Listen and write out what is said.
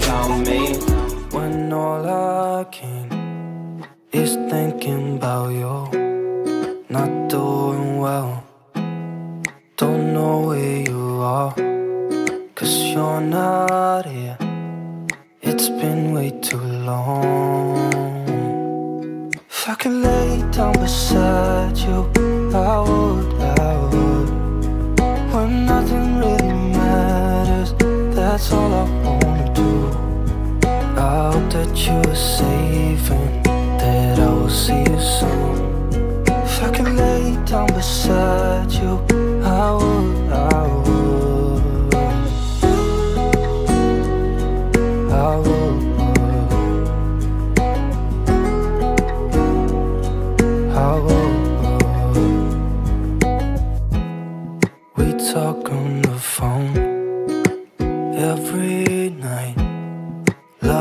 count on me. When all I can is thinking about you, not doing well. Don't know where you are, cause you're not here. It's been way too long. If I could lay down beside you, I would, I would. When nothing really matters, that's all I wanna safe and that I will see you soon. If I could lay down beside you, I would, I would. I would. I would. We talk on the phone every night.